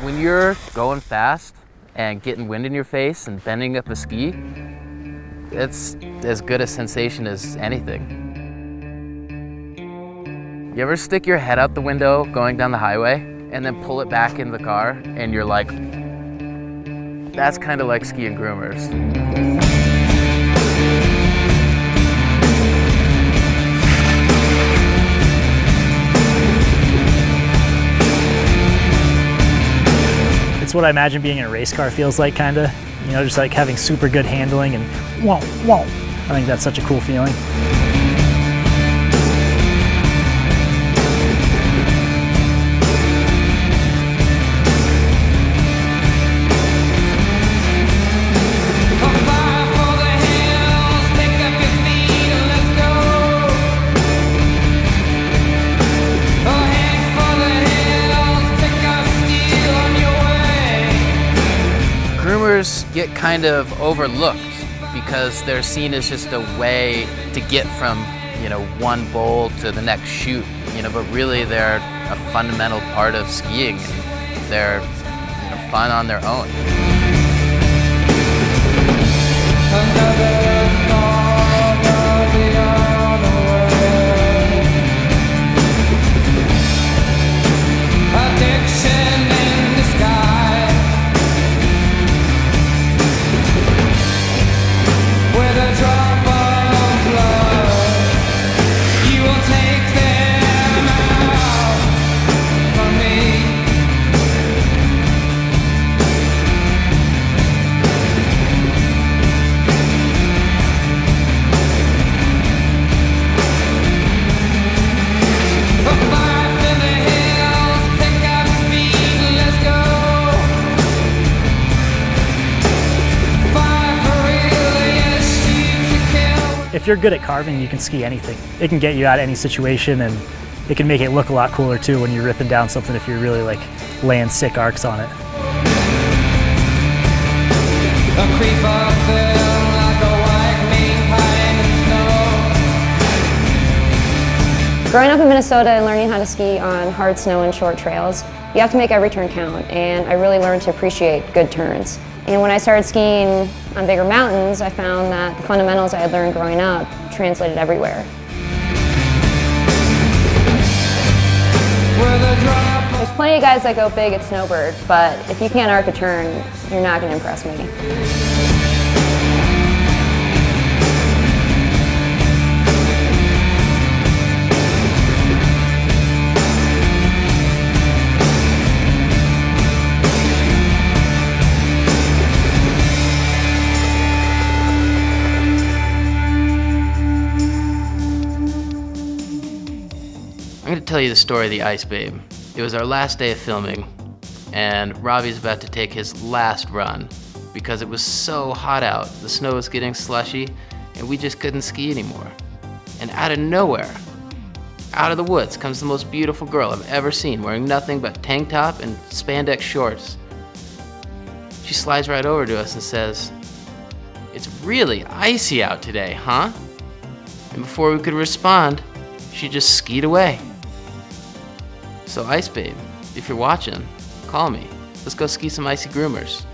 When you're going fast and getting wind in your face and bending up a ski, it's as good a sensation as anything. You ever stick your head out the window going down the highway and then pull it back in the car and you're like, that's kind of like skiing groomers. It's what I imagine being in a race car feels like, kind of. You know, just like having super good handling and whoa, whoa. I think that's such a cool feeling. Get kind of overlooked because they're seen as just a way to get from, you know, one bowl to the next chute, you know, but really they're a fundamental part of skiing. They're you know, fun on their own. If you're good at carving, you can ski anything. It can get you out of any situation and it can make it look a lot cooler too when you're ripping down something if you're really like laying sick arcs on it. Growing up in Minnesota and learning how to ski on hard snow and short trails, you have to make every turn count, and I really learned to appreciate good turns. And when I started skiing on bigger mountains, I found that the fundamentals I had learned growing up translated everywhere. There's plenty of guys that go big at Snowbird, but if you can't arc a turn, you're not going to impress me. I'm to tell you the story of the Ice Babe. It was our last day of filming, and Robby's about to take his last run because it was so hot out. The snow was getting slushy, and we just couldn't ski anymore. And out of nowhere, out of the woods, comes the most beautiful girl I've ever seen, wearing nothing but tank top and spandex shorts. She slides right over to us and says, It's really icy out today, huh? And before we could respond, she just skied away. So Ice Babe, if you're watching, call me. Let's go ski some icy groomers.